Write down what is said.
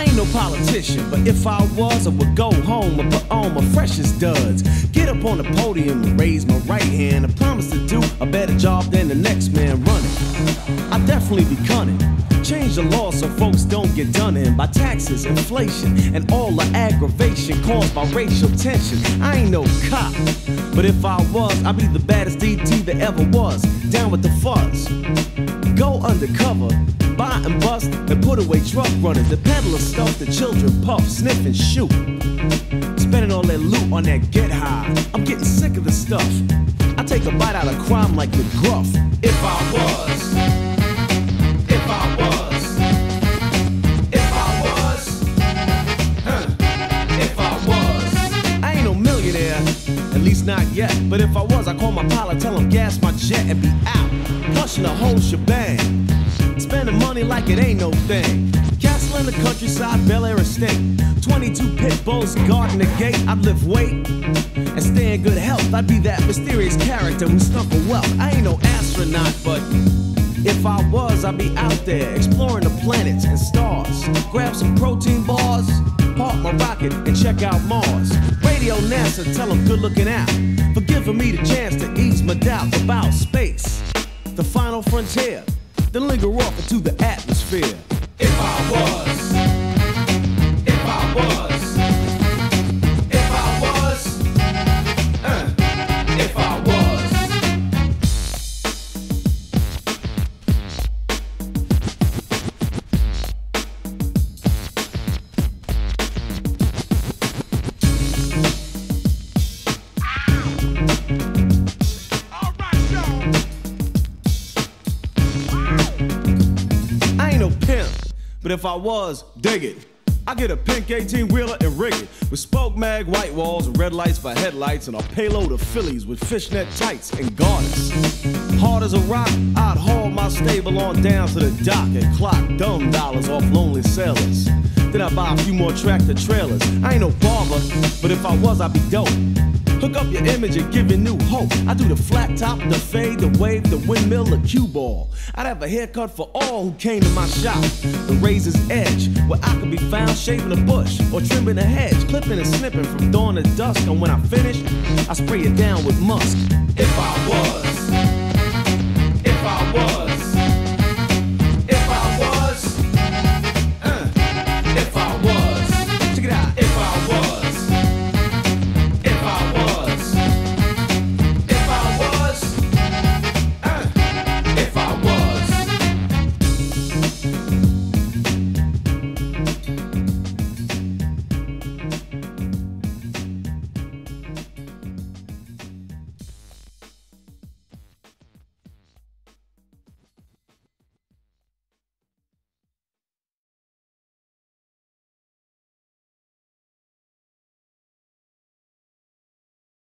I ain't no politician, but if I was, I would go home and put on my freshest duds. Get up on the podium and raise my right hand. I promise to do a better job than the next man running. I definitely be cunning. Change the law so folks don't get done in by taxes, inflation, and all the aggravation caused by racial tension. I ain't no cop, but if I was, I'd be the baddest DT that ever was. Down with the fuzz. Go undercover, buy and bust, and put away truck runners, the peddler stuff the children puff, sniff, and shoot. Spending all their loot on that get high. I'm getting sick of the stuff. I take a bite out of crime like I was. If I was. If I was. If I was. I ain't no millionaire. At least not yet. But if I was, I call my pilot, tell him gas my jet and be out. Plushing the whole shebang. Money like it ain't no thing. Castle in the countryside, Bel Air Estate. 22 pit bulls guarding the gate. I'd lift weight and stay in good health. I'd be that mysterious character who snuck a wealth. I ain't no astronaut, but if I was, I'd be out there exploring the planets and stars. Grab some protein bars, park my rocket, and check out Mars. Radio NASA, tell them good looking out. For giving me the chance to ease my doubt about space. The final frontier, then linger off into the atmosphere. If I was, pimp, but if I was, dig it. I get a pink 18 wheeler and rig it with spoke mag white walls and red lights for headlights and a payload of fillies with fishnet tights and garters. Hard as a rock, I'd haul my stable on down to the dock and clock dumb dollars off lonely sailors. Then I buy a few more tractor trailers. I ain't no barber, but if I was, I'd be dope. Hook up your image and give you new hope. I do the flat top, the fade, the wave, the windmill, the cue ball. I'd have a haircut for all who came to my shop. The razor's edge, where I could be found shaving a bush or trimming a hedge, clipping and snipping from dawn to dusk. And when I finish, I spray it down with musk. If I was.